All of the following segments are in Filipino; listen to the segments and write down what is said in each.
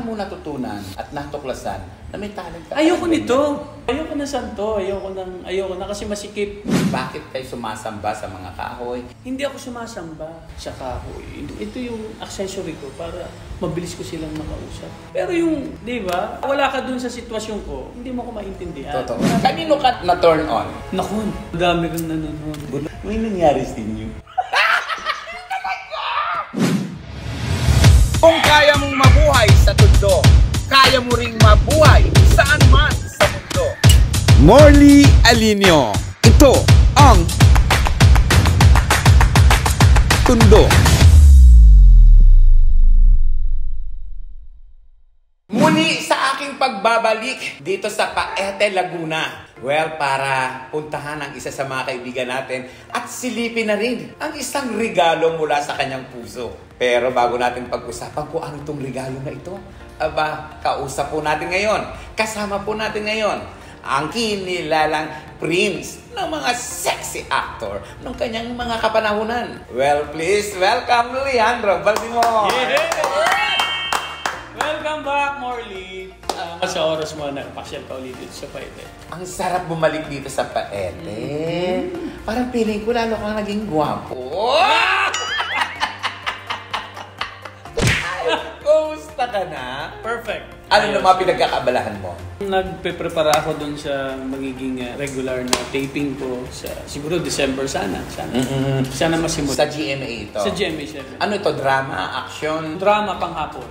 paano mo natutunan at natuklasan na may talent ka? Ayoko nito. Ayoko na santo. Ayoko nang ayoko na kasi masikip. Bakit kayo sumasamba sa mga kahoy? Hindi ako sumasamba sa kahoy. Ito yung accessory ko para mabilis ko silang makausap. Pero yung, di ba, wala ka dun sa sitwasyon ko, hindi mo ko maintindihan. Totoo. Kanino ka na-turn on? Naku, dami kang nanonood. May nangyari sa inyo. Mabuhay sa tundo, kaya mo ring mabuhay saan man sa mundo. Morley Alinio. Ito ang Tundo. Pagbabalik dito sa Paete, Laguna. Well, para puntahan ang isa sa mga kaibigan natin at silipin na rin ang isang regalo mula sa kanyang puso. Pero bago natin pag-usapan kung ano itong regalo na ito, aba, kausap po natin ngayon, kasama po natin ngayon, ang kinilalang prince ng mga sexy actor ng kanyang mga kapanahunan. Well, please welcome Leandro Baltimore. Yeah! Welcome back, Morley. Uh, sa oras mo na pasyal ka ulit dito sa Paite. Ang sarap bumalik dito sa Paete. Parang feeling ko lalo kang naging gwapo. Kumusta ka na? Perfect. Ano na mga pinagkakabalahan mo? Nagpe-prepara ako dun sa magiging uh, regular na taping ko sa siguro December sana. Sana, Mm-mm. sana masimula. Sa GMA ito. Sa GMA7. Ano ito? Drama? Action? Drama panghapon.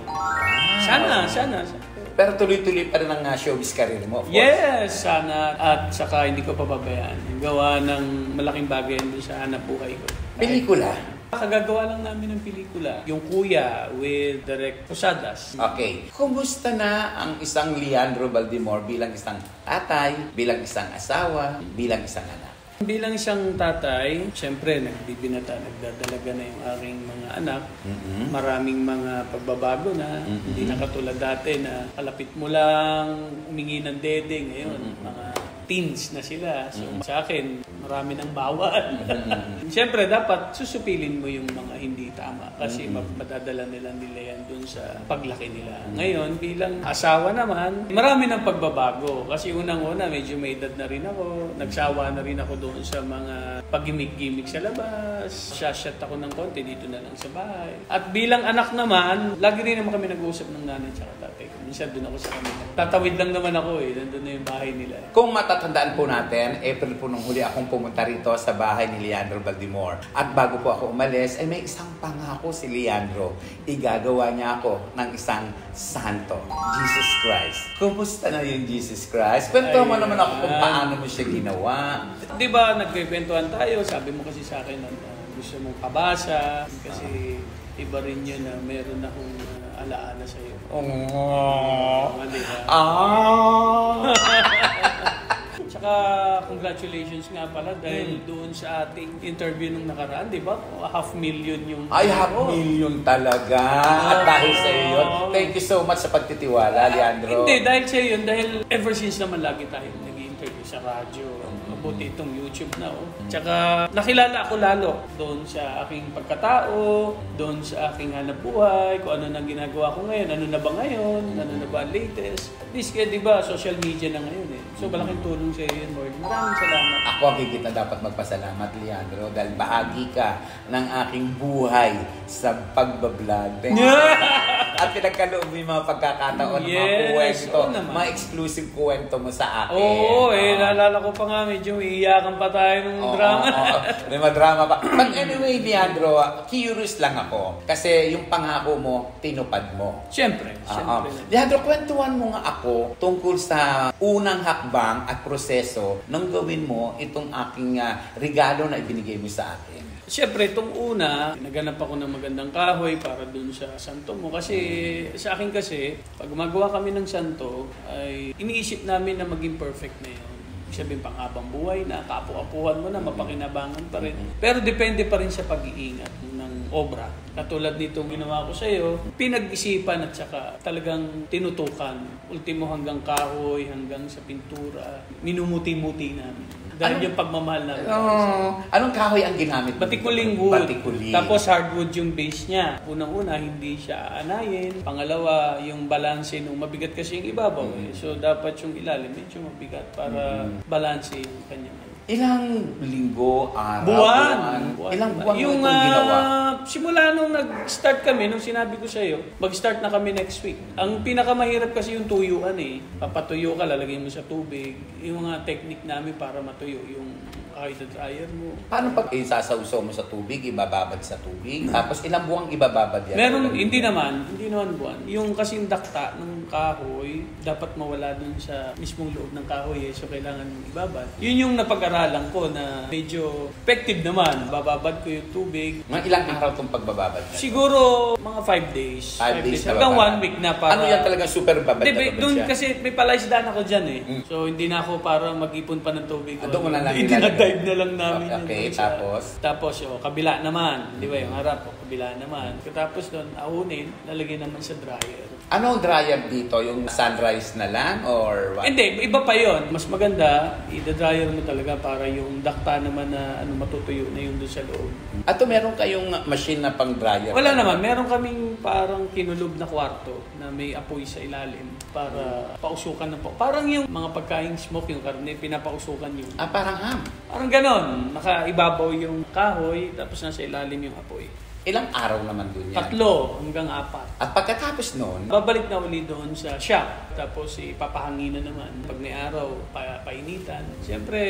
Sana, sana. sana. Pero tuloy-tuloy pa rin ang uh, showbiz career mo, of course. Yes, sana. At saka hindi ko pababayaan. Yung gawa ng malaking bagay doon sa hanap buhay ko. Pelikula? Kagagawa lang namin ng pelikula. Yung Kuya with Direct Posadas. Okay. Kumusta na ang isang Leandro Baldimore bilang isang tatay, bilang isang asawa, bilang isang anak? Bilang isang tatay, siyempre nagbibinata, nagdadalaga na yung aking mga anak. Mm-mm. Maraming mga pagbabago na. Mhm. Hindi na katulad dati na kalapit mo lang, humingi ng dede. Ngayon, Mhm. mga teens na sila. So Mhm. sa akin, marami ng bawal. Mhm. Siyempre, dapat susupilin mo yung mga hindi tama kasi Mhm. ma- madadala nila nila yan dun sa paglaki nila. Ngayon, bilang asawa naman, marami ng pagbabago. Kasi unang-una, medyo may edad na rin ako. Nagsawa na rin ako doon sa mga pagimik-gimik sa labas. Shashat ako ng konti dito na lang sa bahay. At bilang anak naman, lagi rin naman kami nag-uusap ng nanay at tatay. Minsan doon ako sa kanila. Tatawid lang naman ako eh. Nandun na yung bahay nila. Kung matatandaan po natin, April po nung huli akong pumunta rito sa bahay ni Leandro Baldimore. At bago po ako umalis, ay may isang pangako si Leandro. Igagawa niya ako ng isang santo, Jesus Christ. Kumusta na yung Jesus Christ? Kwento mo naman ako kung paano mo siya ginawa. Di ba nagkikwentuhan tayo, sabi mo kasi sa akin na uh, gusto mong kabasa kasi iba rin yun na meron akong uh, alaala sa iyo. Oh. Ah. Tsaka congratulations nga pala dahil doon sa ating interview nung nakaraan, di ba? Half million yung... Ay, half Oh. million talaga. At dahil sa iyo, thank you so much sa pagtitiwala, Leandro. Hindi, dahil sa yun, dahil ever since naman lagi tayo nag-interview sa radyo, mabuti itong YouTube na, oh. Tsaka nakilala ako lalo doon sa aking pagkatao, doon sa aking hanap buhay, kung ano nang ginagawa ko ngayon, ano na ba ngayon, ano na ba ang latest. At least, kaya di ba, social media na ngayon eh. So, malaking tulong sa iyo yun, Lord. Maraming salamat. Ako ang higit na dapat magpasalamat, Leandro, dahil bahagi ka ng aking buhay sa pagbablog. Thank you. At pinagkaloob mo yung mga pagkakataon, mga Yes, kwento, oo naman. mga exclusive kwento mo sa akin. Oo, eh, Oo. naalala ko pa nga, medyo iiyakan pa tayo ng Oo, drama. oo, oo. May madrama pa. But anyway, Leandro, curious lang ako. Kasi yung pangako mo, tinupad mo. Siyempre, Oo. siyempre. Leandro, kwentuhan mo nga ako tungkol sa unang hakbang at proseso nang gawin mo itong aking ah, regalo na ibinigay mo sa akin. Siyempre, itong una, naganap ako ng magandang kahoy para dun sa santo mo. Kasi sa akin kasi, pag gumagawa kami ng santo, ay iniisip namin na maging perfect na yun. Sabihin, panghabang buhay na, kaapu-apuhan mo na, mapakinabangan pa rin. Pero depende pa rin sa pag-iingat ng obra. Katulad nitong ginawa ko sa iyo, pinag-isipan at saka talagang tinutukan. Ultimo hanggang kahoy, hanggang sa pintura, minumuti-muti namin. Dahil Ano? yung pagmamahal namin. Oh, anong kahoy ang ginamit? Batikuling wood. Batikuling. Tapos hardwood yung base niya. Unang-una, hindi siya aanayin. Pangalawa, yung balanse nung mabigat kasi yung ibabaw. Mm. Eh. So, dapat yung ilalim medyo mabigat para balanse yung kanyang. Ilang linggo, araw, Buwan. buwan? Ilang buwan yung, mo itong ginawa? ah, simula nung nag-start kami, nung sinabi ko sa iyo, mag-start na kami next week. Ang pinakamahirap kasi yung tuyuan eh. Papatuyo ka, lalagay mo sa tubig. Yung mga technique namin para matuyo yung kahit dryer mo. Paano pag isasawsaw mo sa tubig, ibababad sa tubig? Tapos ilang buwang ibababad yan? Meron, hindi naman, hindi naman buwan. Yung kasing dakta ng kahoy, dapat mawala dun sa mismong loob ng kahoy eh. So, kailangan mong ibabad. Yun yung napag-aralan ko na medyo effective naman. Bababad ko yung tubig. Mga ilang araw itong pagbababad na? Siguro, mga 5 days. Five days na Hanggang bababad. 1 week na para... Ano yan talaga super babad Hindi, na ba- babad doon siya? kasi may palaisdaan ako dyan eh. Mm. So, hindi na ako para mag-ipon pa ng tubig. Ah, doon mo na lang Hindi ilalagay. Na-dive na lang namin. yun Okay, doon sa- tapos? Tapos, oh, kabila naman. Di ba yung harap, oh, kabila naman. Tapos doon, ahunin, lalagay naman sa dryer. Ano ang dryer dito? Yung sunrise na lang or what? Hindi, iba pa yon. Mas maganda, i-dryer mo talaga para yung dakta naman na ano matutuyo na yung doon sa loob. Ato meron kayong machine na pang dryer? Wala naman, meron kaming parang kinulob na kwarto na may apoy sa ilalim para pausukan ng po. Parang yung mga pagkain smoke, yung karne, pinapausukan yung... Ah, parang ham. Parang ganon, nakaibabaw yung kahoy, tapos nasa ilalim yung apoy. Ilang araw naman dun yan? Tatlo hanggang apat. At pagkatapos noon, Babalik na uli doon sa shop. Tapos ipapahanginan naman. Pag may araw, pa, painitan. Siyempre,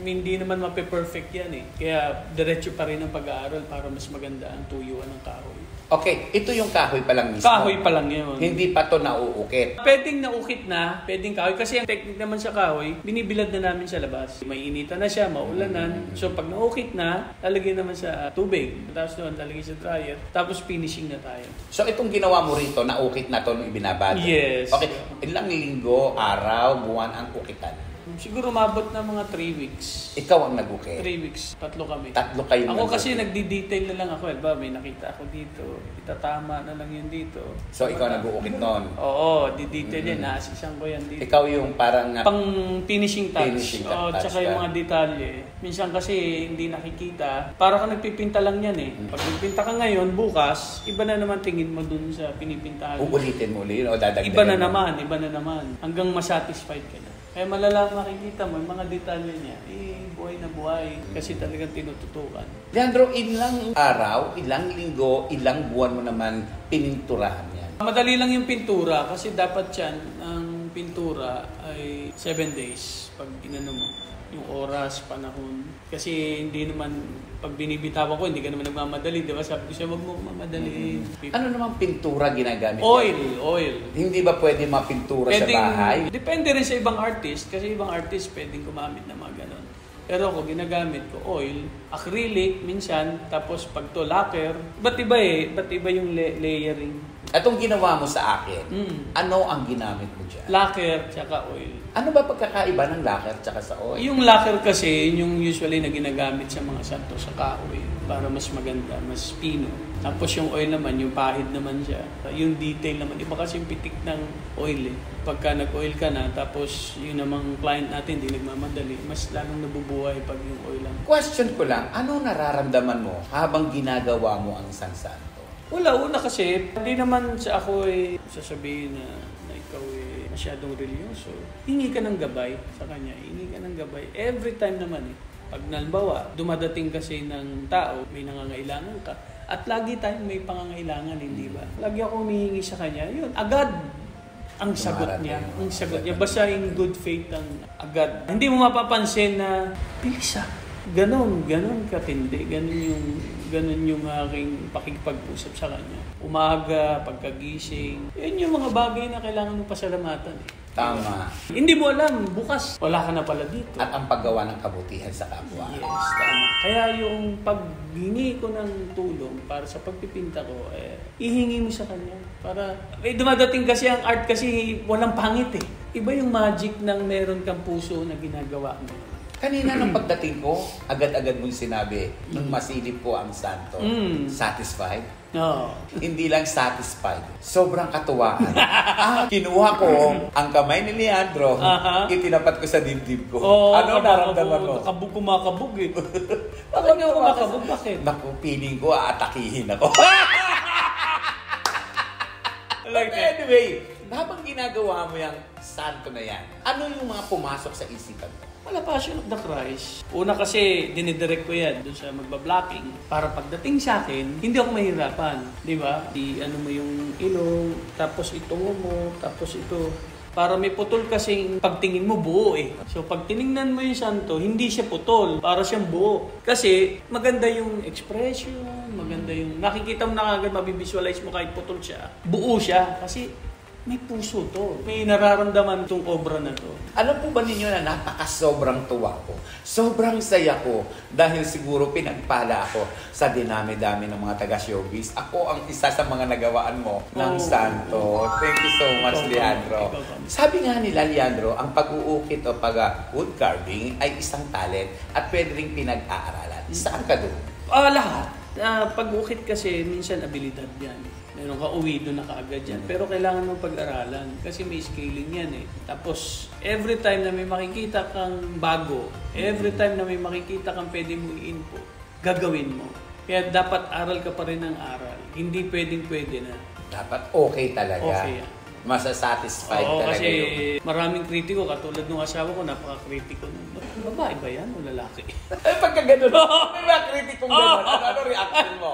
hindi naman mape-perfect yan eh. Kaya diretso pa rin ang pag-aaral para mas maganda ang tuyuan ng kahoy. Okay, ito yung kahoy pa lang mismo. Kahoy pa lang yun. Hindi pa to nauukit. Pwedeng naukit na, pwedeng kahoy. Kasi ang technique naman sa kahoy, binibilad na namin sa labas. May initan na siya, maulanan. So pag naukit na, lalagay naman sa tubig. Tapos doon, lalagay sa dryer. Tapos finishing na tayo. So itong ginawa mo rito, naukit na to nung ibinabad. Yes. Okay, ilang linggo, araw, buwan ang ukitan. Siguro mabot na mga 3 weeks. Ikaw ang nag-ukit. 3 weeks. Tatlo kami. Tatlo kayong Ako kasi nagdi-detail na lang ako. Eh, ba, may nakita ako dito. Itatama na lang yun dito. So ikaw nag-uukit noon. Oo, di-detail yan. Mm. Naasisan ko yan dito. Ikaw yung parang na- pang finishing touch. Finishing Oo, touch tsaka ka. yung mga detalye. Minsan kasi hindi nakikita. Para ka nagpipinta lang yan eh. Mm. Pag nagpinta ka ngayon, bukas, iba na naman tingin mo dun sa pinipintahan. uulitin mo ulit o dadagdagan Iba na naman, iba na naman. Hanggang masatisfied ka na. Kaya malala makikita mo, yung mga detalye niya, eh, buhay na buhay. Kasi talagang tinututukan. Leandro, ilang araw, ilang linggo, ilang buwan mo naman pininturahan yan? Madali lang yung pintura kasi dapat yan, ang pintura ay 7 days pag inano mo. Yung oras, panahon. Kasi hindi naman, pag binibitawan ko, hindi ka naman nagmamadali. Di ba? Sabi ko siya, wag mo mamadali. Ano namang pintura ginagamit? Oil, oil. Hindi ba pwede mapintura sa bahay? Depende rin sa ibang artist, kasi ibang artist pwedeng gumamit ng mga ganon. Pero ako, ginagamit ko oil, acrylic, minsan, tapos pag to lacquer. Ba't iba eh? Ba't iba yung la- layering? Atong ginawa mo sa akin, Mm. ano ang ginamit mo dyan? Lacquer, tsaka oil. Ano ba pagkakaiba ng lacquer tsaka sa oil? Yung lacquer kasi, yun yung usually na ginagamit sa mga santo sa kahoy para mas maganda, mas pino. Tapos yung oil naman, yung pahid naman siya. Yung detail naman, iba kasi yung pitik ng oil eh. Pagka nag-oil ka na, tapos yun namang client natin, hindi nagmamadali, mas lalong nabubuhay pag yung oil lang. Question ko lang, ano nararamdaman mo habang ginagawa mo ang isang santo? Wala, una kasi, hindi naman sa ako eh, sasabihin na, na ikaw eh, masyadong religyoso. Hingi ka ng gabay sa kanya, hingi ka ng gabay. Every time naman eh. Pag nalbawa, dumadating kasi ng tao, may nangangailangan ka. At lagi tayong may pangangailangan, hindi ba? Lagi ako humihingi sa kanya, yun, agad ang sagot niya. Ang sagot niya. Basta in good faith ang agad. Hindi mo mapapansin na, bilis ah. Ganon, ganon katindi. Ganon yung, ganon yung aking pakikipag-usap sa kanya. Umaga, pagkagising. Yun yung mga bagay na kailangan mo pasalamatan. Eh. Tama. Hindi mo alam, bukas wala ka na pala dito. At ang paggawa ng kabutihan sa kapwa. Yes, tama. Kaya yung paghingi ko ng tulong para sa pagpipinta ko, eh, ihingi mo sa kanya. Para, eh, dumadating kasi ang art kasi walang pangit eh. Iba yung magic ng meron kang puso na ginagawa mo. Kanina nung pagdating ko, agad-agad mong sinabi, nung masilip ko ang santo, Mm. satisfied? No. Hindi lang satisfied. Sobrang katuwaan. ah, kinuha ko ang kamay ni Leandro, Aha. itinapat ko sa dibdib ko. Oo, ano naramdaman mo? Nakabog kumakabog eh. Bakit nga kumakabog? Bakit? Naku, feeling ko aatakihin ako. Like But anyway, habang ginagawa mo yung santo na yan, ano yung mga pumasok sa isipan mo? Wala Passion of the Christ. Una kasi, dinidirect ko yan doon sa magbablocking. Para pagdating sa akin, hindi ako mahirapan. Di ba? Di ano mo yung ilong, tapos itungo mo, tapos ito. Para may putol kasing pagtingin mo buo eh. So pag tiningnan mo yung santo, hindi siya putol. Para siyang buo. Kasi maganda yung expression, maganda yung... Nakikita mo na agad, mabivisualize mo kahit putol siya. Buo siya. Kasi may puso to. May nararamdaman tong obra na to. Alam po ba ninyo na napaka-sobrang tuwa ko? Sobrang saya ko dahil siguro pinagpala ako sa dinami-dami ng mga taga-showbiz. Ako ang isa sa mga nagawaan mo ng Oh. santo. Thank you so much, Ikaw, Leandro. ikaw, ikaw. Sabi nga nila, Leandro, ang pag-uukit o pag-wood carving ay isang talent at pwede rin pinag-aaralan. Saan ka doon? Ah, lahat. Ah, pag-ukit kasi, minsan abilidad yan. Meron ka uwi doon na kaagad yan. Pero kailangan mo pag-aralan kasi may scaling yan eh. Tapos, every time na may makikita kang bago, every time na may makikita kang pwede mo i-input, gagawin mo. Kaya dapat aral ka pa rin ng aral. Hindi pwedeng pwede na. Dapat okay talaga. Okay yan. Masasatisfied Oo, talaga kasi yung... maraming kritiko. Katulad ng asawa ko, napaka-kritiko. Babae ba yan o lalaki? Ay, pagka ganun, may mga kritikong ganun. Ano, ano reaction mo?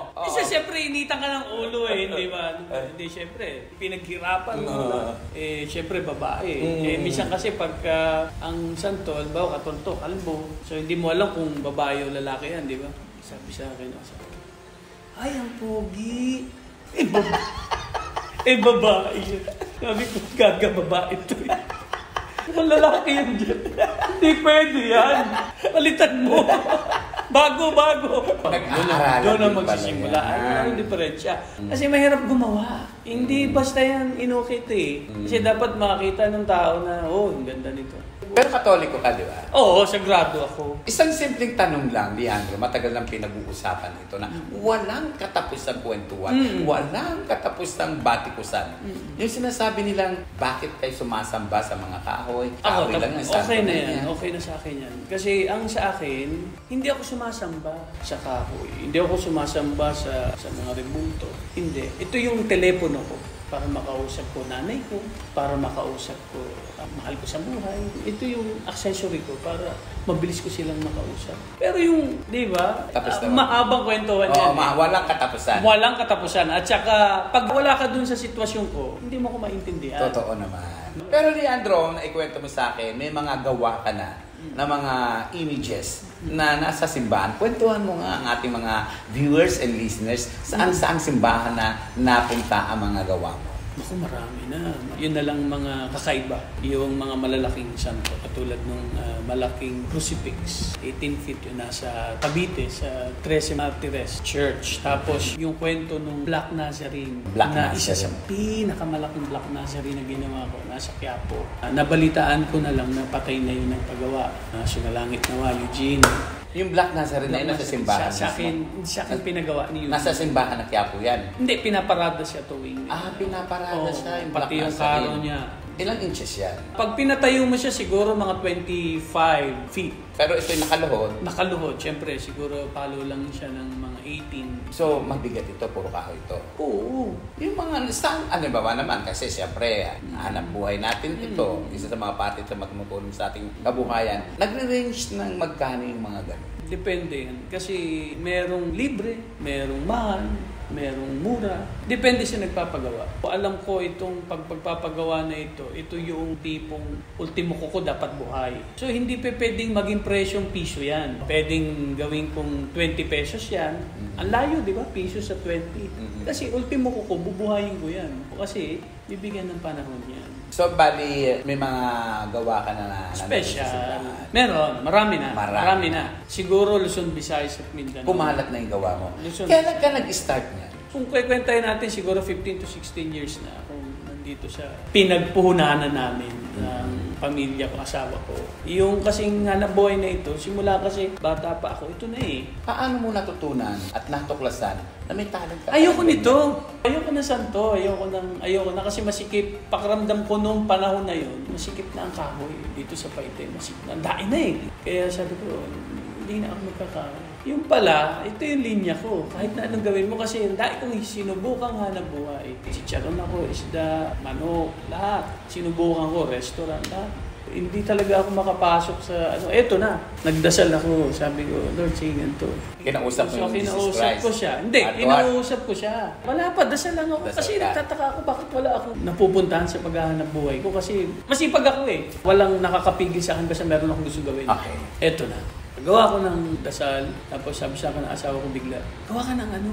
Siyempre initan ka ng ulo eh, hindi ba? Hindi siyempre, pinaghirapan mo. Oo. eh, siyempre babae. Mm. Eh, minsan kasi pagka ang santo, halimbawa katulto, kalbo. So hindi mo alam kung babae o lalaki yan, di ba? Sabi sa akin, sabi, ay, ang pogi. Eh, baba- eh babae yun. Sabi ko, gaga babae to eh. Kung lalaki yan dyan. Hindi pwede yan. Palitan mo. Bago, bago. Nag-aaralan Doon ang magsisimula. Ano ang diferensya? Kasi mahirap gumawa. Hindi basta yan inukit eh. Kasi dapat makakita ng tao na, oh, ang ganda nito. Pero katoliko ka, di ba? Oo, sagrado ako. Isang simpleng tanong lang, Leandro, matagal nang pinag-uusapan ito na walang katapusang kwentuhan, Mm. walang katapusang batikusan. Yung sinasabi nilang, bakit kayo sumasamba sa mga kahoy? Ako, Kahoy tap- lang ang santo okay na na yan. Okay na sa akin yan. Kasi ang sa akin, hindi ako sumasamba sa kahoy. Hindi ako sumasamba sa, sa mga rebulto. Hindi. Ito yung telepono ko para makausap ko nanay ko, para makausap ko ang mahal ko sa buhay. Ito yung accessory ko para mabilis ko silang makausap. Pero yung, di ba, Tapos ah, na. mahabang kwentuhan Oo, yan. eh. ma- walang katapusan. Walang katapusan. At saka, pag wala ka dun sa sitwasyon ko, hindi mo ko maintindihan. Totoo naman. Pero Leandro, naikwento mo sa akin, may mga gawa ka na na mga images na nasa simbahan. Kwentuhan mo nga ang ating mga viewers and listeners saan saang simbahan na napunta ang mga gawa mo. Naku, marami na. Yun na lang mga kakaiba. Yung mga malalaking santo. Katulad ng malaking crucifix. 18 feet yun nasa Cavite sa Trece Martires Church. Tapos yung kwento ng Black Nazarene. Black na isa sa Nazarene. pinakamalaking Black Nazarene na ginawa ko. Nasa Quiapo. Ah, nabalitaan ko na lang na patay na yun ang paggawa. Uh, Sumalangit na wa, Eugene. Yung Black Nazarene na yun nasa simbahan. Sa, sa akin, sa akin pinagawa ni Eugene. Nasa simbahan na Quiapo yan. Hindi, pinaparada siya tuwing. Ah, pinaparada Oo, siya. Yung Black Pati yung karo niya. Ilang inches yan? Pag pinatayo mo siya, siguro mga 25 feet. Pero ito'y nakaluhod. Nakaluhod, syempre, siguro palo lang siya ng mga 18. So, mabigat ito, puro kahoy ito. Oo. Yung mga saan, ano ba naman? Kasi siyempre, hanap buhay natin ito. Isa sa mga pati na tumutulong sa ating kabuhayan. Nagre-range ng magkano yung mga ganun. Depende yan. Kasi merong libre, merong mahal, merong mura. Depende sa nagpapagawa. Alam ko itong pag pagpapagawa na ito, ito yung tipong ultimo ko ko dapat buhay. So hindi pa pwedeng maging presyong piso yan. Pwedeng gawin kong 20 pesos yan. Ang layo, di ba? Piso sa 20. Mhm. Kasi ultimo ko ko, bubuhayin ko yan. Kasi bibigyan ng panahon yan. So, bali, may mga gawa ka na na Special. Meron. Marami na. Marami. Marami, na. Siguro Luzon, Visayas at Mindanao. Pumalat na yung gawa mo. Luzon. Kailan ka nag-start niyan? Kung kwentahin natin, siguro 15 to 16 years na akong nandito sa pinagpuhunanan namin ng pamilya ko, asawa ko. Yung kasing hanap buhay na ito, simula kasi bata pa ako, ito na eh. Paano mo natutunan at natuklasan na may talent ka? Ayoko nito. Ayoko na santo. Ayoko nang ayoko na kasi masikip. Pakiramdam ko noong panahon na yon, masikip na ang kahoy dito sa Paite. Masikip na. Ang dain na eh. Kaya sabi ko, hindi na ako magkakaroon. Yung pala, ito yung linya ko. Kahit na anong gawin mo kasi ang dahil kong sinubukang hanap buhay. Chicharon ako, isda, manok, lahat. Sinubukan ko, restaurant, lahat. Hindi talaga ako makapasok sa ano. Eto na, nagdasal ako. Sabi ko, Lord, sige ganito. Kinausap mo So, yung Jesus kinausap Christ. ko siya. Hindi, At kinausap ko siya. Wala pa, dasal lang ako. Dasal kasi ka. nagtataka ako bakit wala ako napupuntahan sa paghahanap buhay ko. Kasi masipag ako eh. Walang nakakapigil sa akin kasi meron akong gusto gawin. Okay. Eto na. Gawa ko ng dasal, tapos sabi sa akin ng asawa ko bigla, gawa ka ng ano,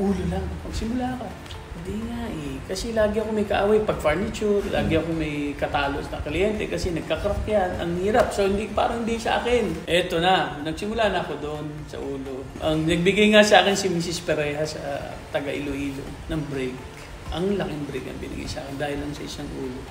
ulo lang, magsimula ka. Hindi nga eh. Kasi lagi ako may kaaway pag furniture, lagi ako may katalos na kliyente kasi nagkakrack yan. Ang hirap. So hindi parang hindi sa akin. Eto na, nagsimula na ako doon sa ulo. Ang nagbigay nga sa akin si Mrs. Pereja sa taga Iloilo ng break. Ang laking break ang binigay sa akin dahil lang sa isang ulo.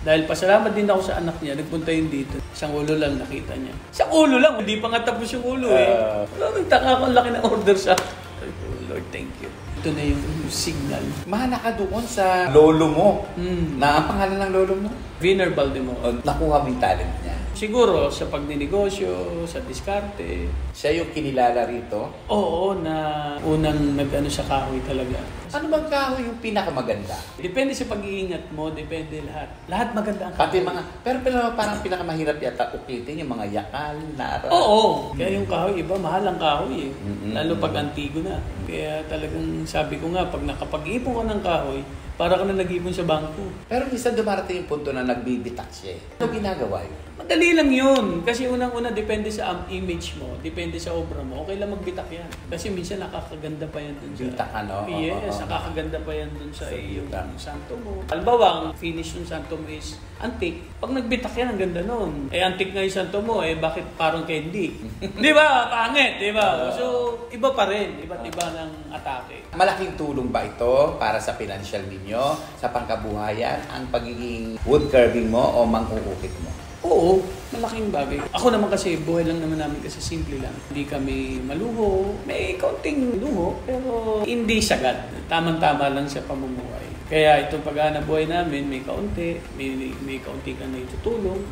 Dahil pasalamat din ako sa anak niya, nagpunta yun dito. Isang ulo lang nakita niya. Sa ulo lang, hindi pa nga tapos yung ulo eh. Ah. Wala, nagtaka ako, ang laki ng order sa akin. Ko, Lord, thank you. Ito na yung signal. Mahana ka doon sa lolo mo. Hmm. Na ang pangalan ng lolo mo? Viner Baltimore. O, nakuha mo yung talent niya. Siguro sa pagninegosyo, sa diskarte. Siya yung kinilala rito. Oo, na unang nag-ano sa kahoy talaga. Ano bang kahoy yung pinakamaganda? Depende sa pag-iingat mo, depende lahat. Lahat maganda ang Pati kahoy. mga, pero pero parang pinakamahirap yata ukitin yung mga yakal, nara. Oo, kaya yung kahoy, iba, mahal ang kahoy eh. Mm-mm. Lalo pag antigo na. Kaya talagang sabi ko nga, pag nakapag-ipon ka ng kahoy, para ka na nag-ipon sa bangko. Pero minsan dumarating yung punto na nagbibitak siya eh. Ano ginagawa yun? Madali lang yun. Kasi unang-una, depende sa um, image mo, depende sa obra mo. Okay lang magbitak yan. Kasi minsan nakakaganda pa yan dun sa... Bitak, ano? Yes, oo. nakakaganda pa yan dun sa iyong bitak. santo mo. Halimbawa, ang finish ng santo mo is antique. Pag nagbitak yan, ang ganda nun. Eh, antique nga yung santo mo, eh, bakit parang candy? di ba? Pangit, di ba? So, iba pa rin. Iba't iba ng atake. Malaking tulong ba ito para sa financial ninyo, sa pangkabuhayan, ang pagiging wood carving mo o mangkukukit mo? Oo, malaking bagay. Ako naman kasi, buhay lang naman namin kasi simple lang. Hindi kami maluho. May kaunting luho, pero hindi sagad. Tamang-tama lang sa pamumuhay. Kaya itong paghanap buhay namin, may kaunti, may, may kaunti ka na itutulong.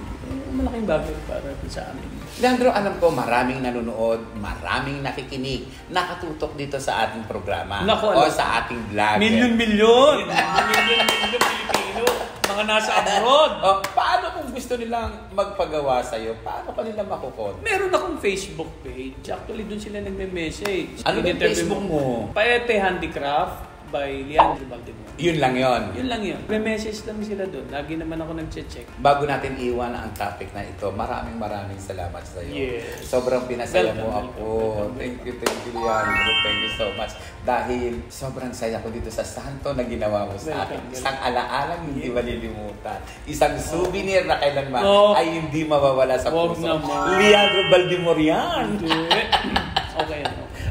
Malaking bagay para sa amin. Leandro, alam ko maraming nanonood, maraming nakikinig, nakatutok dito sa ating programa Naku, o sa ating vlog. Milyon-milyon! Milyon-milyon Pilipino! Mga nasa abroad! O, paano kung gusto nilang magpagawa sa'yo? Paano ka nila makukon? Meron akong Facebook page. Actually, doon sila nagme-message. Ano yung Facebook mo? Paete Handicraft by Leandro Baltimore. Yun lang yon. Yun lang yun. May message lang sila doon. Lagi naman ako nag-check. Bago natin iwan ang topic na ito, maraming maraming salamat sa iyo. Yes. Sobrang pinasaya mo Welcome, ako. welcome, Thank you, thank you, Leandro. Thank you so much. Dahil sobrang saya ko dito sa santo na ginawa mo sa akin. Welcome, Isang alaalang hindi malilimutan. Isang souvenir na kailanman Oh. ay hindi mawawala sa puso. Leandro Baldimorian. Hindi.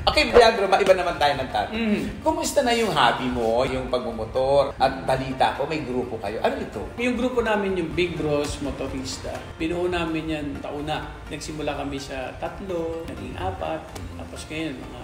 okay, Leandro, maiba naman tayo ng topic. Mm. Kumusta na yung hobby mo, yung pagmumotor? At balita ko, may grupo kayo. Ano ito? Yung grupo namin, yung Big Bros Motorista, binuo namin yan tauna. Nagsimula kami sa tatlo, naging apat, tapos ngayon, mga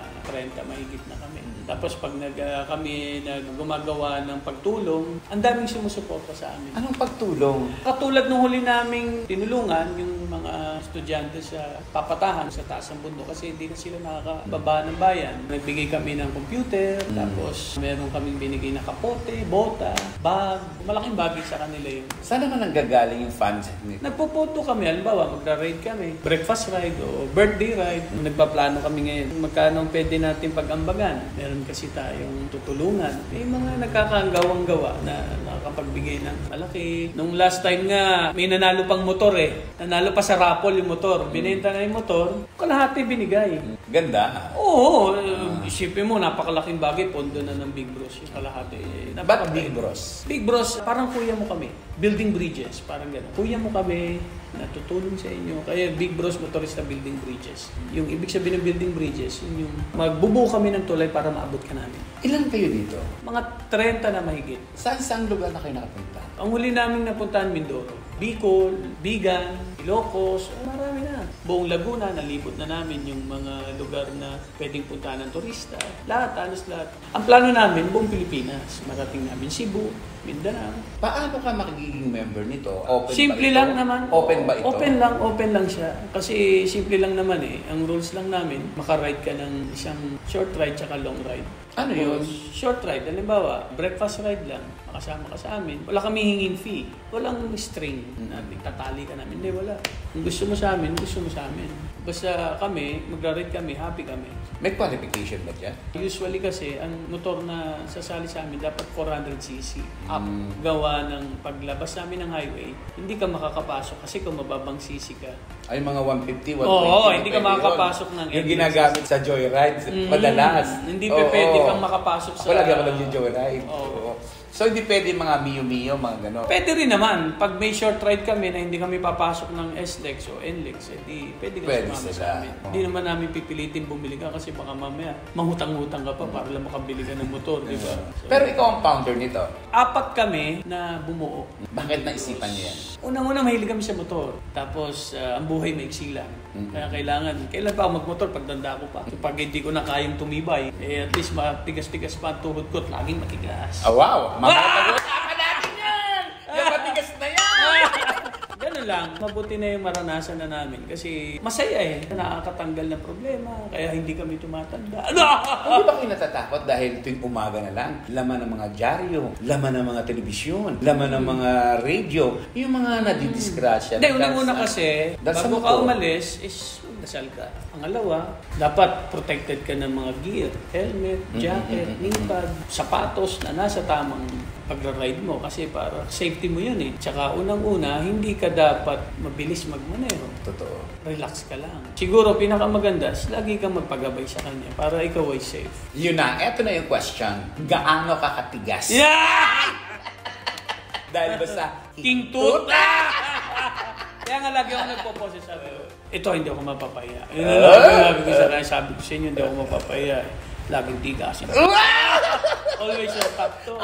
30 mahigit na kami. Tapos pag nag, ah, kami nag gumagawa ng pagtulong, ang daming sumusuporta sa amin. Anong pagtulong? Katulad nung huli naming tinulungan yung mga estudyante sa papatahan sa taas ng bundok kasi hindi na sila nakakababa ng bayan. Nagbigay kami ng computer, Mm. tapos meron kaming binigay na kapote, bota, bag. Malaking bagay sa kanila yun. Saan naman ang gagaling yung funds nito? Nagpupunto kami, halimbawa, magra-ride kami. Breakfast ride o birthday ride. Nagpaplano kami ngayon. Magkano pwede natin pag-ambagan? Meron kasi tayong tutulungan. May mga nagkakagawang gawa na nakakapagbigay ng malaki. Nung last time nga, may nanalo pang motor eh. Nanalo pa sa raffle yung motor. Binenta na yung motor, kalahati binigay. Ganda. Oo, uh, isipin mo, napakalaking bagay. Pondo na ng Big Bros yung kalahati. Eh, Ba't. Big Bros? Big Bros, parang kuya mo kami. Building bridges, parang gano'n. Kuya mo kami, natutulong sa inyo. Kaya Big Bros Motorista Building Bridges. Yung ibig sabihin ng building bridges, yun yung magbubuo kami ng tulay para maabot ka namin. Ilan kayo dito? Mga 30 na mahigit. Saan saang lugar na kayo nakapunta? Ang huli namin napuntahan Mindoro. Bicol, Bigan, Ilocos, eh, marami na. Buong Laguna, nalibot na namin yung mga lugar na pwedeng puntahan ng turista. Lahat, halos lahat. Ang plano namin, buong Pilipinas. Marating namin Cebu, Mindanao. Paano ka makiging member nito? Open Simple ba lang naman. Open ba ito? Open lang, open lang siya. Kasi simple lang naman eh. Ang rules lang namin, makaride ka ng isang short ride tsaka long ride. Ano yun? Short ride, halimbawa, breakfast ride lang, makasama ka sa amin. Wala kami hingin fee. Walang string na tatali ka namin. Hindi, wala. Kung gusto mo sa amin, gusto mo sa amin. Basta kami, magra-ride kami, happy kami. May qualification ba dyan? Usually kasi, ang motor na sasali sa amin dapat 400cc up. Mm. Gawa ng paglabas namin ng highway, hindi ka makakapasok kasi kung mababang cc ka. Ay, mga 150, 120. Oo, hindi ka makakapasok yun. ng Yung ginagamit sa joyride, Mm, madalas. Hindi pa pwede. Kang makapasok sa... Ako lagi ako nag-joyride. Oo. Oo. So, hindi pwede mga Mio-Mio, mga gano'n. Pwede rin naman, pag may short ride kami na hindi kami papasok ng S-Lex o N-Lex, eh di pwede ka Pwede sumama sa amin. Hindi naman namin pipilitin bumili ka kasi baka mamaya mahutang-hutang ka pa para lang makabili ka ng motor, di ba? So, Pero ikaw ang founder nito. apat kami na bumuo. Bakit naisipan niyo yan? Unang-una, mahilig kami sa motor. Tapos, ah, ang buhay maiksi lang. Mm. Kaya kailangan, kailan pa ako magmotor pag danda ko pa? So, pag hindi ko na kayang tumibay, eh at least matigas-tigas pa ang tuhod ko at laging matigas. Ah, wow! Mga pag-uusapan Lang, mabuti na yung maranasan na namin kasi masaya eh, nakakatanggal ng problema, kaya hindi kami tumatanda. Ano? Hindi ba kayo natatakot dahil tuwing umaga na lang, laman ng mga dyaryo, laman ng mga telebisyon, laman ng mga radio, yung mga nadidisgrasya. Hindi, unang-una kasi, bago ka umalis, is dasal ka. Pangalawa, dapat protected ka ng mga gear, helmet, jacket, Mm, mm, mm, knee pad, sapatos na nasa tamang pagra-ride mo kasi para safety mo yun eh. Tsaka unang-una, hindi ka dapat mabilis magmaneho. Totoo. Relax ka lang. Siguro pinakamaganda, is lagi kang magpagabay sa kanya para ikaw ay safe. Yun na, eto na yung question. Gaano ka katigas? Yeah! Dahil ba sa King Tut! Nga lagi ako nagpo-pose sabi ko, ito hindi ako mapapaya. Yun ang lagi sabi ko sa kanya, sabi ko sa inyo, hindi ako mapapaya. Laging tigasin. Always your top to.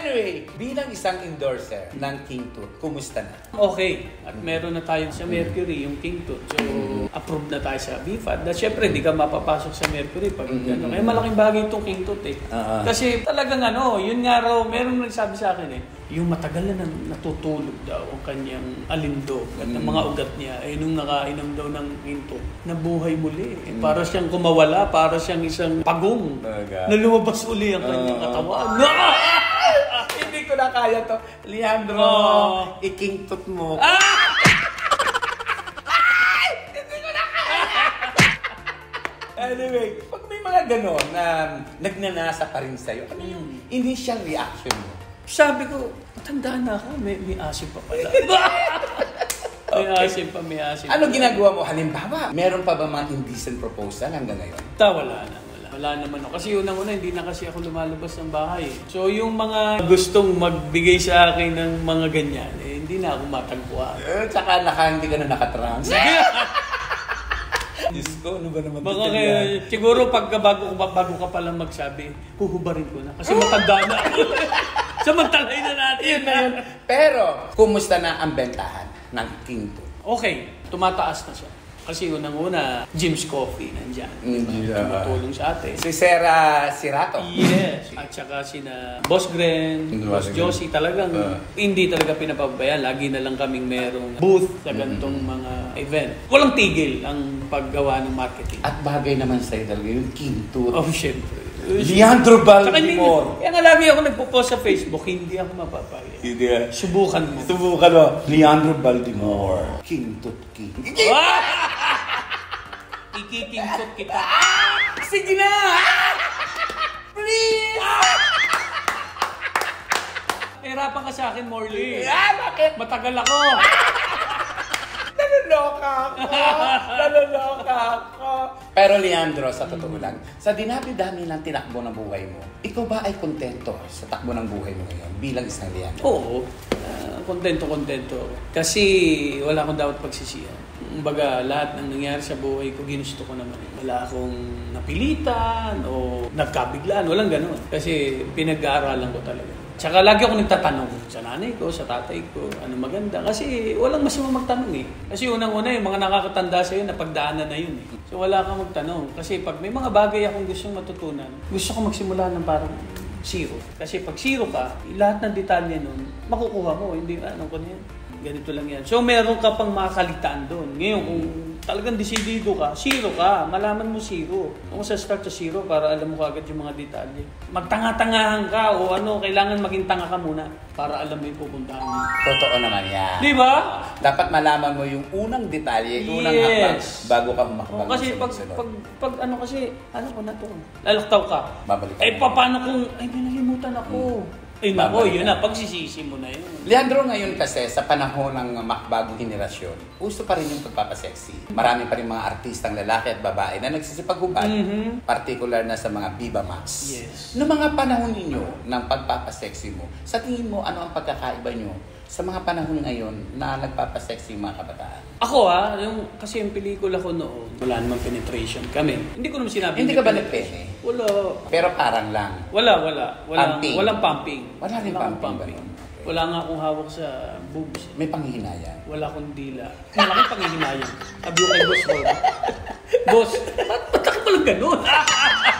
Anyway, bilang isang endorser ng King Tooth, kumusta na? Okay. At meron na tayo sa Mercury, yung King Tooth. So, approved na tayo sa BFAD. Na syempre, hindi ka mapapasok sa Mercury pag Mhm. ano. Kaya malaking bagay itong King Tooth eh. Ah. Kasi talagang ano, yun nga raw, meron nagsabi sa akin eh, yung matagal na natutulog daw ang kanyang alindog at ang Mm. mga ugat niya, eh nung nakainom daw ng King Tooth, nabuhay muli. Eh, para siyang kumawala, para siyang isang pagong Talaga? na lumabas uli ang kanyang Ah. katawan. Hindi ko na kaya to. Leandro, Oh. i-King Tooth mo. Anyway, pag may mga gano'n na nagnanasa pa rin sa'yo, ano yung initial reaction mo? Sabi ko, matanda na ako, may, may asim pa pala. may asim pa, may asim Ano pa. ginagawa mo? Halimbawa, meron pa ba mga indecent proposal hanggang ngayon? Ta, wala na. Wala. Naman ako. Kasi unang-una, hindi na kasi ako lumalabas ng bahay. So, yung mga gustong magbigay sa akin ng mga ganyan, eh, hindi na ako matagpuan. Eh, tsaka naka, hindi ka na nakatrans. Diyos ko, ano ba naman Baka kaya, siguro pag bago, bago ka palang magsabi, huhubarin ko na. Kasi matanda na ako. Samantalay na natin. Yun na yun. Pero, kumusta na ang bentahan ng King Tooth? Okay, tumataas na siya. Kasi unang-una, Jim's Coffee nandyan. Mm, yeah. Tumutulong sa atin. Si Sarah Sirato. Yes. At saka sina Boss Gren, Mm, Boss. Josie, talagang Ah. hindi talaga pinapabayaan. Lagi na lang kaming merong booth sa ganitong mga event. Walang tigil ang paggawa ng marketing. At bagay naman sa'yo talaga yung King Tooth. Oh, syempre. Leandro Baltimore. kaya nga lagi ako nagpo-post sa Facebook, hindi ako mapapaya. Hindi ah. Subukan mo. Subukan mo. Leandro Baltimore. King Tooth King. Ikikintot kita. Sige na! Please! Hirapan ka sa akin, Morley. Ah, bakit? Matagal ako. Naluloka ako. Naluloka ako. Pero Leandro, sa totoo lang, sa dinabi-dami ng tinakbo ng buhay mo, ikaw ba ay kontento sa takbo ng buhay mo ngayon bilang isang Leandro? Oo. Ah, kontento, kontento. Kasi wala akong dapat pagsisihan. Kumbaga, lahat ng nangyari sa buhay ko, ginusto ko naman. Wala akong napilitan o nagkabiglaan. Walang ganun. Kasi pinag-aaralan ko talaga. Tsaka lagi ako nagtatanong sa nanay ko, sa tatay ko, ano maganda. Kasi walang masama magtanong eh. Kasi unang-una yung mga nakakatanda sa'yo, napagdaanan na yun eh. So wala kang magtanong. Kasi pag may mga bagay akong gustong matutunan, gusto ko magsimula ng parang zero. Kasi pag zero ka, lahat ng detalye nun, makukuha mo. Hindi, ano ko na. Ganito lang yan. So meron ka pang makakalitaan doon. Ngayon, kung talagang desidido ka, zero ka. Malaman mo zero. Kung sa start sa zero para alam mo kagad yung mga detalye. Magtanga-tangahan ka o ano, kailangan maging tanga ka muna para alam mo yung pupuntahan mo. Totoo naman yan. Di ba? Dapat malaman mo yung unang detalye, yung unang Yes. hakbang bago ka humakbang Oh, kasi pag, sunod. pag, pag ano kasi, ano ko na to, lalaktaw ka. Babalik ka Eh, paano kung, ay, pinalimutan ako. Eh, nako, Babalik yun na, pagsisisi mo na yun. Leandro, ngayon kasi sa panahon ng makbagong henerasyon, uso pa rin yung pagpapasexy. Marami pa rin mga artistang lalaki at babae na nagsisipaghubad, Mhm. particular na sa mga Viva Max. Yes. Noong mga panahon ninyo ng pagpapasexy mo, sa tingin mo, ano ang pagkakaiba nyo sa mga panahon ngayon na nagpapasexy yung mga kabataan? Ako ah, yung, kasi yung pelikula ko noon, wala namang penetration kami. Hindi ko naman sinabi. Hindi ka ba nagpene? Wala. Pero parang lang. Wala, wala. Walang, Pumping. walang pumping. Wala rin akong pumping ba nun? Okay. Wala nga akong hawak sa boobs. May panghihinayang. Wala akong dila. Malaki panghihinayang. Sabi ko kay boss Rob. boss, ba't ba't ka palang ganun?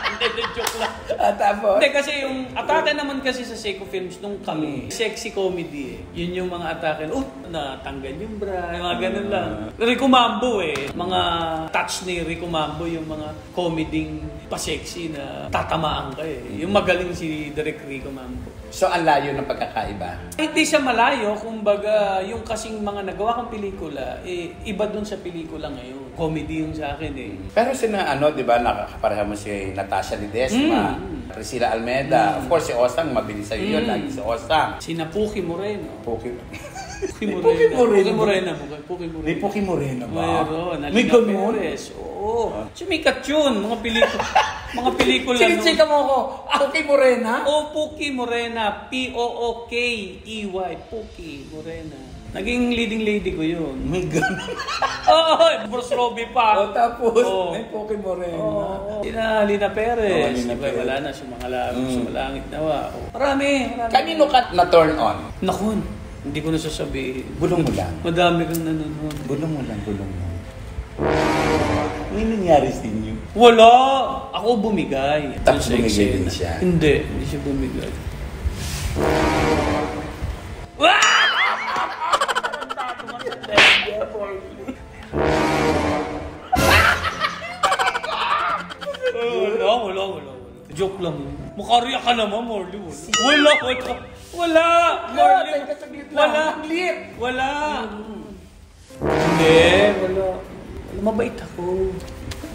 At tapos? Hindi, kasi yung atake naman kasi sa Seiko Films nung kami, sexy comedy eh. Yun yung mga atake, oh, natanggal yung bra, yung mga ganun lang. Rico Mambo eh. Mga touch ni Rico Mambo, yung mga comeding pa-sexy na tatamaan ka eh. Yung magaling si Direk Rico Mambo. So, ang layo ng pagkakaiba. Hindi siya malayo, kumbaga yung kasing mga nagawa kong pelikula, eh, iba dun sa pelikula ngayon. Comedy yung sa akin eh. Pero sina ano, 'di ba, nakakapareha mo si Natasha Ledesma, Mm. Priscilla Almeida. Of course si Osang mabilis sa iyo, Mm. lagi si Osang. Sina Puki Moreno. Puki. Puki Moreno. Puki Moreno. Puki Moreno. May Puki Moreno ba? Mayroon. May? Perez. Oo. Sumikat yun. Mga pelikula. mga pelikula. Sinichika mo ako, Puki Morena? O Puki Morena. P-O-O-K-E-Y. Puki Morena. Naging leading lady ko yun. May ganun. Oo. Bruce Robbie pa. o tapos, Oo. may Puki Morena. Oo. Sina Lina Perez. Oo, Lina Diba, Perez. Wala na. Sumangalangit. Mm. Sumalangit nawa. Marami. Marami. Kanino ka na turn on? Naku. Hindi ko nasasabihin. Bulong mo lang. Madami kang nanonood. Bulong mo lang, bulong mo. May nangyari sa inyo. Wala! Ako bumigay. Tapos Sa bumigay din siya? Hindi, hindi siya bumigay. Wala, wala, wala. Joke lang. Makarya ka naman, Marley. Wala, wala. Wala! Marley. Wala. Wala. Hindi, wala. Wala, mabait ako.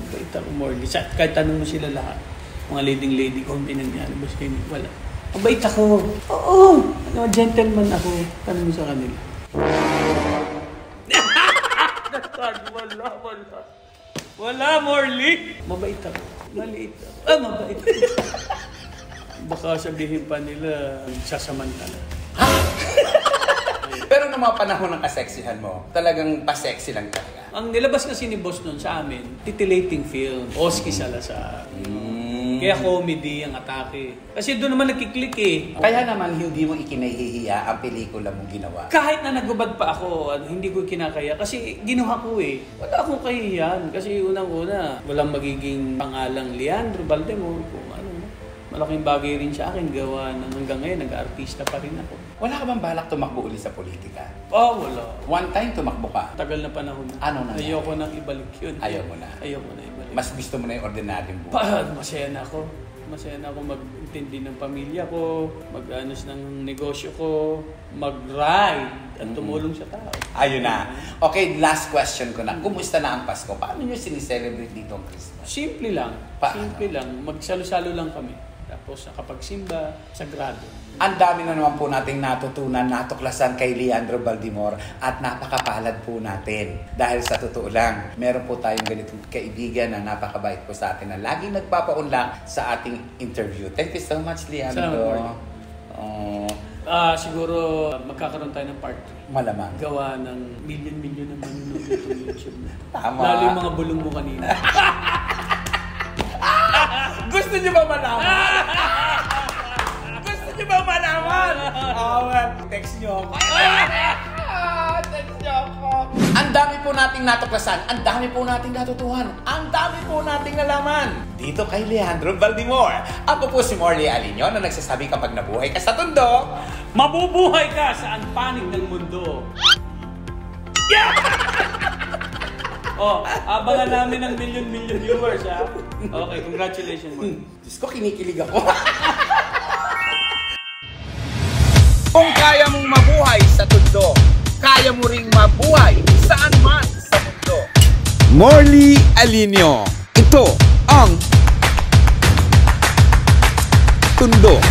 Mabait ako, Morley. Sa, kahit tanong mo sila lahat, mga leading lady ko, hindi nangyari ba sa? Wala. Mabait ako. Oo. Ano, gentleman ako. Tanong mo sa kanila. wala, wala. Wala, Morley. Mabait ako. Maliit ako. Ah, mabait ako. Baka sabihin pa nila, sasamantala. Pero noong mga panahon ng kaseksihan mo, talagang pa-sexy lang talaga. Ang nilabas kasi ni boss nun sa amin, titillating film, Oski Salazar. Mm. Kaya comedy ang atake. Kasi doon naman nagkiklik eh. Kaya naman hindi mo ikinahihiya ang pelikula mong ginawa. Kahit na nagubad pa ako, ano, hindi ko kinakaya. Kasi ginawa ko eh. Wala akong kahihiyan. Kasi unang-una, walang magiging pangalang Leandro Valdemor. Kung ano, malaking bagay rin sa akin. Gawa ng hanggang ngayon, nag-artista pa rin ako. Wala ka bang balak tumakbo ulit sa politika? Oh, wala. One time tumakbo ka. Tagal na panahon na. Ano nangyari? Ayoko nang ibalik yun. Ayaw mo na? Ayaw mo na ibalik. Mas gusto mo na yung ordinaryong buhay. Pa, masaya na ako. Masaya na ako mag-intindi ng pamilya ko, mag-anos ng negosyo ko, mag-ride at tumulong sa tao. Ayun na. Okay, last question ko na. Kumusta na ang Pasko? Paano nyo sinicelebrate dito ang Christmas? Simple lang. Paano? Simple lang. Magsalo-salo lang kami. Tapos nakapagsimba, sagrado. Ang dami na naman po nating natutunan, natuklasan kay Leandro Baldimor at napakapalad po natin. Dahil sa totoo lang, meron po tayong ganitong kaibigan na napakabait po sa atin na laging nagpapaunlak sa ating interview. Thank you so much, Salamat, Leandro. Mark. Oh, Ah, siguro magkakaroon tayo ng part Malamang. gawa ng million-million na manonood itong YouTube. Tama. Lalo yung mga bulong mo kanina. Gusto niyo ba malaman? Niyo ba malaman? Oh, well, text niyo ako. text niyo ako. Ang dami po nating natuklasan, ang dami po nating natutuhan, ang dami po nating nalaman. Dito kay Leandro Valdimor. Ako po si Morley Alinio na nagsasabi kapag nabuhay ka sa tundo, Mabubuhay ka sa panig ng mundo. Yeah! oh, abangan namin ng million-million viewers, ha? Okay, congratulations, mo. Diyos ko, kinikilig ako. kaya mong mabuhay sa tundo, kaya mo ring mabuhay saan man sa mundo. Morley Alinio, ito ang Tundo.